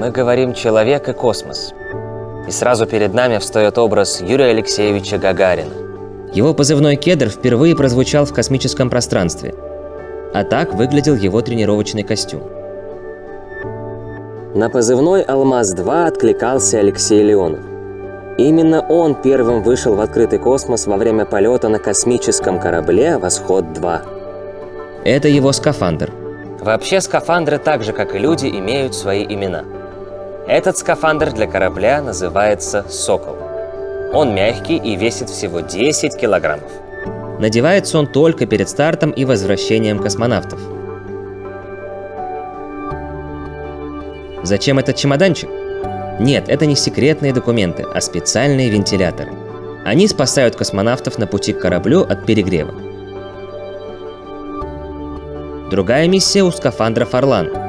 мы говорим «человек и космос». И сразу перед нами встает образ Юрия Алексеевича Гагарина. Его позывной «Кедр» впервые прозвучал в космическом пространстве. А так выглядел его тренировочный костюм. На позывной «Алмаз-2» откликался Алексей Леонов. Именно он первым вышел в открытый космос во время полета на космическом корабле «Восход-2». Это его скафандр. Вообще скафандры, так же как и люди, имеют свои имена. Этот скафандр для корабля называется «Сокол». Он мягкий и весит всего 10 килограммов. Надевается он только перед стартом и возвращением космонавтов. Зачем этот чемоданчик? Нет, это не секретные документы, а специальные вентиляторы. Они спасают космонавтов на пути к кораблю от перегрева. Другая миссия у скафандров «Орлан».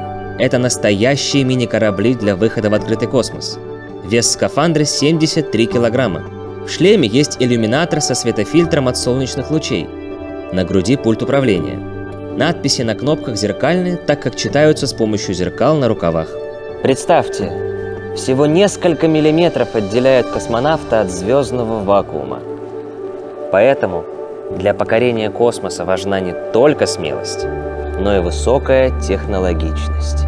Это настоящие мини-корабли для выхода в открытый космос. Вес скафандра 73 килограмма. В шлеме есть иллюминатор со светофильтром от солнечных лучей. На груди пульт управления. Надписи на кнопках зеркальные, так как читаются с помощью зеркал на рукавах. Представьте, всего несколько миллиметров отделяют космонавта от звездного вакуума. Поэтому для покорения космоса важна не только смелость, но и высокая технологичность.